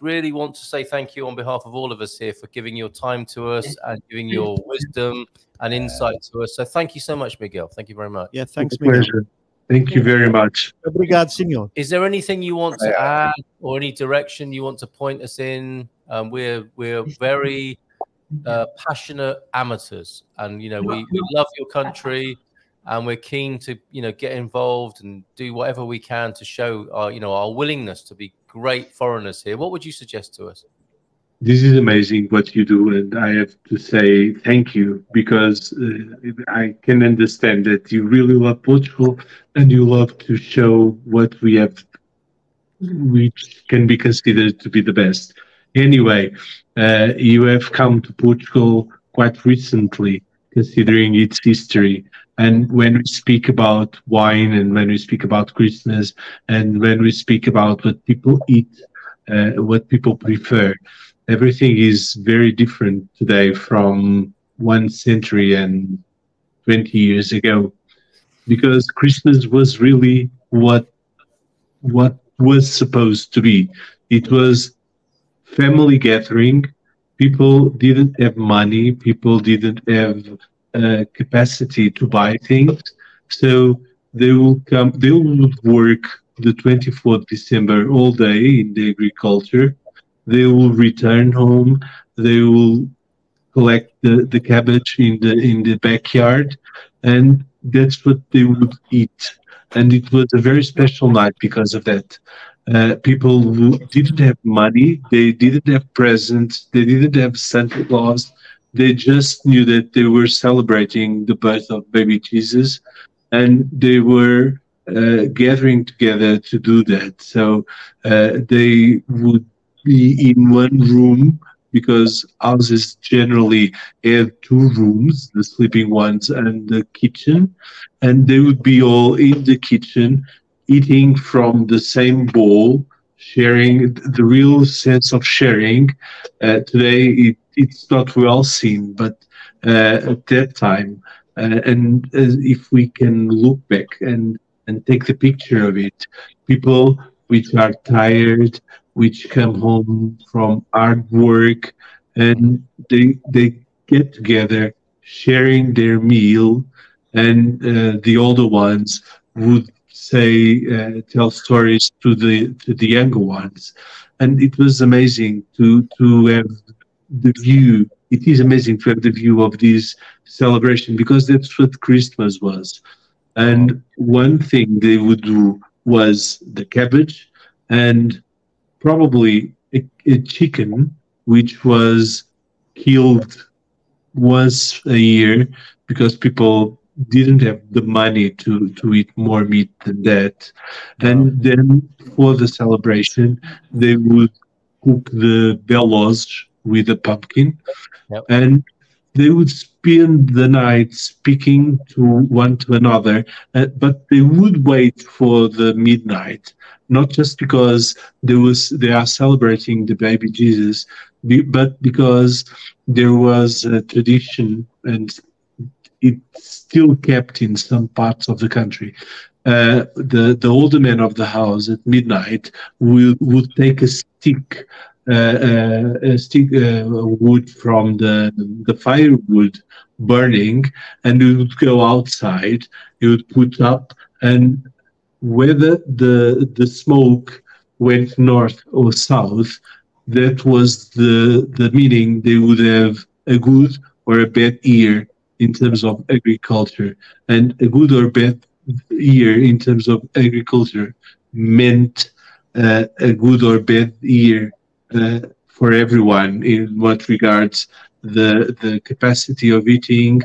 Really want to say thank you on behalf of all of us here for giving your time to us and giving your wisdom and insight to us. So thank you so much, Miguel. Thank you very much. Yeah, thanks, Miguel. Pleasure. Thank you very much. Obrigado, senor. Is there anything you want to add or any direction you want to point us in? Um, we're we're very uh, passionate amateurs, and you know we, we love your country, and we're keen to you know get involved and do whatever we can to show our you know our willingness to be great foreigners here. What would you suggest to us? This is amazing what you do, and I have to say thank you because uh, I can understand that you really love Portugal and you love to show what we have, which can be considered to be the best. Anyway, uh, you have come to Portugal quite recently, considering its history. And when we speak about wine and when we speak about Christmas and when we speak about what people eat, uh, what people prefer, everything is very different today from one century and 20 years ago because Christmas was really what what was supposed to be. It was family gathering. People didn't have money. People didn't have uh, capacity to buy things. So they will come. They would work the 24th December all day in the agriculture. They will return home. They will collect the, the cabbage in the in the backyard, and that's what they would eat. And it was a very special night because of that. Uh, people who didn't have money, they didn't have presents, they didn't have Santa Claus. They just knew that they were celebrating the birth of baby Jesus, and they were uh, gathering together to do that. So uh, they would be in one room because houses generally have two rooms, the sleeping ones and the kitchen, and they would be all in the kitchen eating from the same bowl, sharing the real sense of sharing. Uh, today, it, it's not well seen, but uh, at that time, uh, and if we can look back and and take the picture of it, people which are tired, which come home from hard work and they they get together sharing their meal and uh, the older ones would say uh, tell stories to the to the younger ones. And it was amazing to to have the view it is amazing to have the view of this celebration because that's what christmas was. And one thing they would do was the cabbage and probably a, a chicken which was killed once a year because people didn't have the money to, to eat more meat than that. And then for the celebration, they would cook the belos with a pumpkin yep. and they would spend the night speaking to one to another, uh, but they would wait for the midnight not just because there was they are celebrating the baby Jesus, but because there was a tradition and it's still kept in some parts of the country. Uh, the the older men of the house at midnight will would take a stick uh, uh, a stick uh, wood from the the firewood burning and it would go outside it would put up and whether the the smoke went north or south, that was the the meaning they would have a good or a bad year in terms of agriculture, and a good or bad year in terms of agriculture meant uh, a good or bad year uh, for everyone in what regards the the capacity of eating,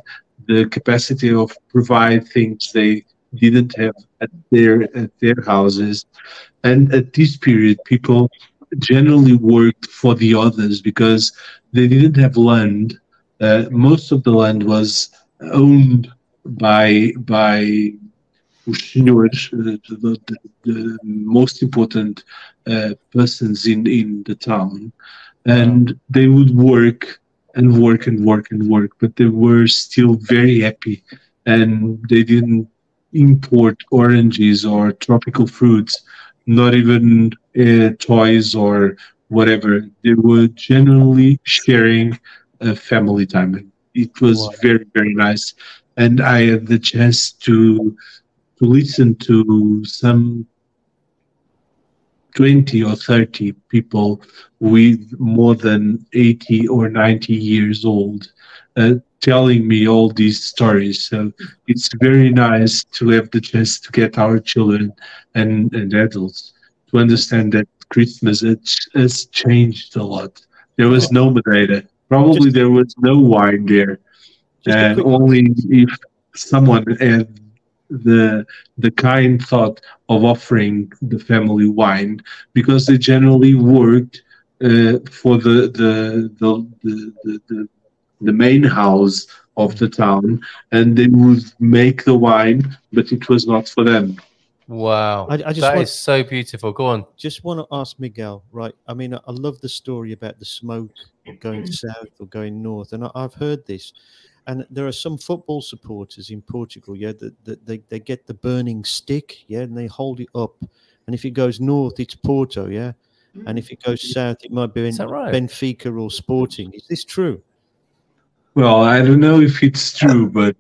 the capacity of provide things they didn't have at their at their houses, and at this period, people generally worked for the others because they didn't have land. Uh, most of the land was owned by by senhores, uh, the, the, the, most important uh, persons in in the town, and they would work and work and work and work, but they were still very happy, and they didn't import oranges or tropical fruits, not even uh, toys or whatever. They were generally sharing a family time. It was wow. very very nice, and I had the chance to to listen to some 20 or 30 people with more than 80 or 90 years old uh, telling me all these stories. So it's very nice to have the chance to get our children and, and adults to understand that Christmas has, has changed a lot. There was no Madeira. Probably just, there was no wine there. And only if someone had the the kind thought of offering the family wine because they generally worked uh, for the the the, the the, the the main house of the town and they would make the wine but it was not for them wow I, I just that want, is so beautiful go on just want to ask miguel right i mean i love the story about the smoke going mm-hmm. south or going north and I, i've heard this and there are some football supporters in Portugal, yeah, that, that they, they get the burning stick, yeah, and they hold it up. And if it goes north, it's Porto, yeah. And mm. if it goes south, it might be right? Benfica or Sporting. Is this true? Well, I don't know if it's true, but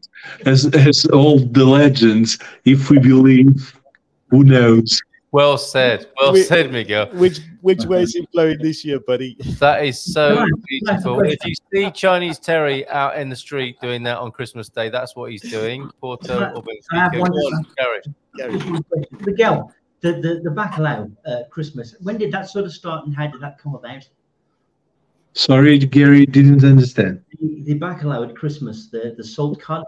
as as all the legends, if we believe, who knows? Well said. Well which, said, Miguel. Which which way is it blowing this year, buddy? That is so beautiful. If you see Chinese Terry out in the street doing that on Christmas Day, that's what he's doing. Porto or Benfica. Gary. Miguel, the, the, the Bacalhau uh, Christmas, when did that sort of start and how did that come about? Sorry, Gary, didn't understand. The, the Bacalhau at Christmas, the, the salt cod,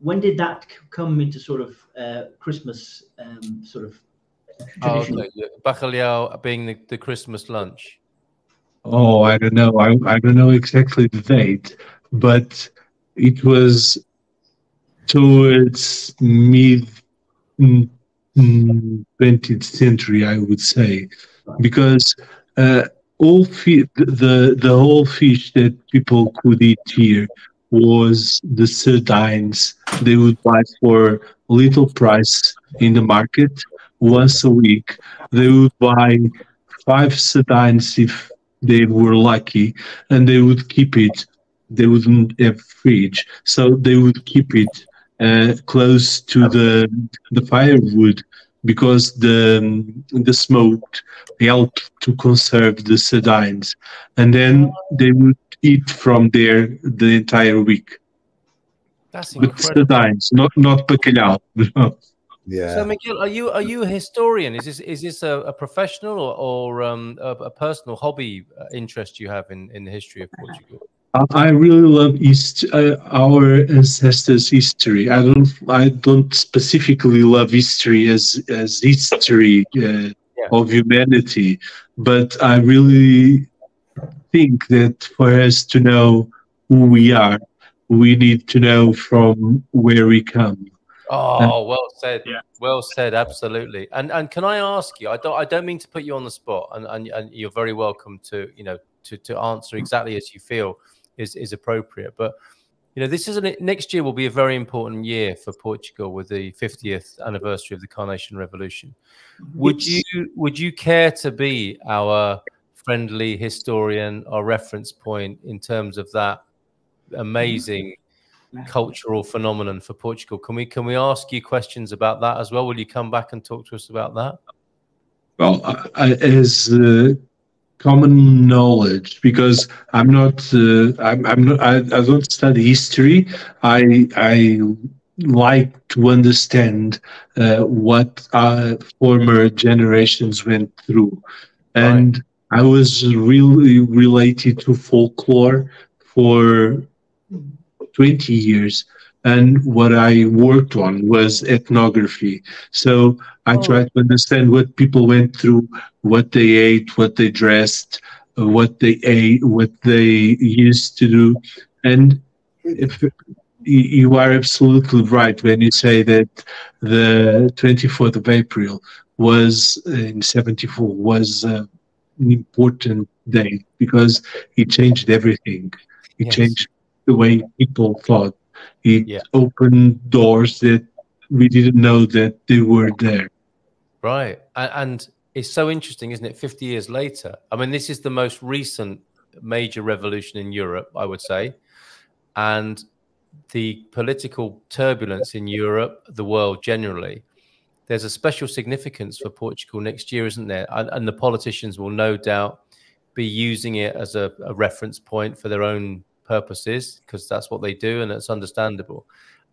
when did that come into sort of uh, Christmas um, sort of Oh, okay. Bacalhau being the, the Christmas lunch. Oh, I don't know. I, I don't know exactly the date, but it was towards mid 20th mm, mm, century, I would say, because uh, all fi- the the whole fish that people could eat here was the sardines. They would buy for little price in the market, once a week. They would buy five sardines if they were lucky, and they would keep it. They wouldn't have fridge, so they would keep it uh, close to the the firewood because the the smoke helped to conserve the sardines, and then they would eat from there the entire week. That's incredible. With sardines, not not bacalhau. Yeah. So, Miguel, are you are you a historian? Is this is this a, a professional or, or um, a, a, personal hobby uh, interest you have in, in the history of Portugal? I really love East, uh, our ancestors' history. I don't I don't specifically love history as as history uh, yeah. of humanity, but I really think that for us to know who we are, we need to know from where we come Oh, well said. Yeah. Well said. Absolutely. And and can I ask you? I don't I don't mean to put you on the spot, and, and, and you're very welcome to you know to to answer exactly as you feel is is appropriate. But you know, this is an, next year will be a very important year for Portugal with the 50th anniversary of the Carnation Revolution. Would you would you care to be our friendly historian or reference point in terms of that amazing cultural phenomenon for Portugal. Can we can we ask you questions about that as well? Will you come back and talk to us about that? Well, I, as uh, common knowledge, because I'm not, uh, I'm, I'm not, I, I don't study history. I I like to understand uh, what former generations went through, and right. I was really related to folklore for 20 years and what I worked on was ethnography. So I oh. tried to understand what people went through, what they ate, what they dressed, uh, what they ate, what they used to do. And if you are absolutely right when you say that the 24th of April was in 74 was uh, an important day because it changed everything. It yes. changed the way people thought. It yeah. opened doors that we didn't know that they were there. Right, and it's so interesting, isn't it? 50 years later. I mean, this is the most recent major revolution in Europe, I would say. And the political turbulence in Europe, the world generally, there's a special significance for Portugal next year, isn't there? And, and the politicians will no doubt be using it as a, a reference point for their own purposes because that's what they do and it's understandable.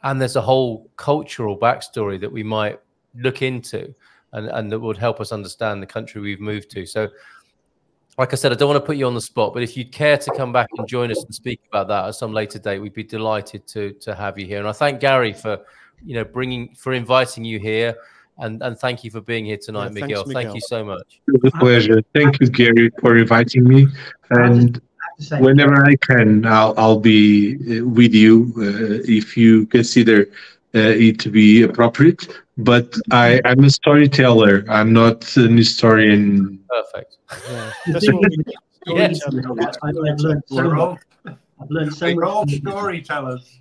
And there's a whole cultural backstory that we might look into and, and that would help us understand the country we've moved to. So, like I said, I don't want to put you on the spot, but if you'd care to come back and join us and speak about that at some later date, we'd be delighted to to have you here. And I thank Gary for, you know, bringing for inviting you here, and and thank you for being here tonight, yeah, Miguel. Thanks, Miguel. Thank you so much. It was a pleasure. Thank you, Gary, for inviting me. And whenever I can, I'll I'll be uh, with you uh, if you consider uh, it to be appropriate. But I, I'm a storyteller. I'm not an historian. Perfect. Yeah. yes. I've learned so much. I've learned so We're much. all storytellers.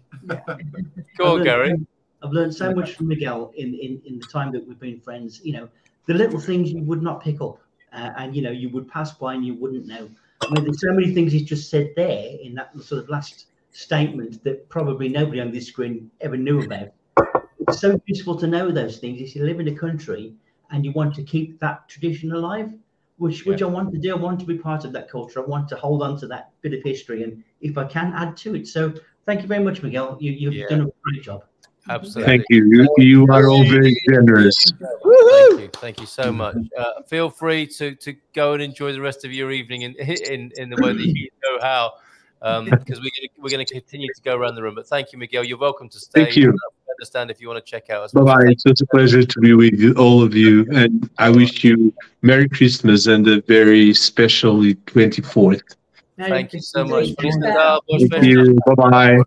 Go on, Gary. I've learned so much from Miguel in, in, in the time that we've been friends. You know, the little things you would not pick up, uh, and you know, you would pass by and you wouldn't know. I mean, there's so many things he's just said there in that sort of last statement that probably nobody on this screen ever knew about. It's so useful to know those things. If you live in a country and you want to keep that tradition alive which which yeah. i want to do i want to be part of that culture i want to hold on to that bit of history and if i can add to it. So thank you very much miguel. You, you've yeah. done a great job absolutely thank you you, you are all very generous thank you thank you so much uh, feel free to to go and enjoy the rest of your evening in in, in the way that you know how because um, we're going we're going to continue to go around the room. But thank you, Miguel. You're welcome to stay. Thank you. I understand if you want to check out. Bye bye. It's such a pleasure to be with you, all of you, and I wish you Merry Christmas and a very special 24th. Thank you so much. Thank you. Bye bye.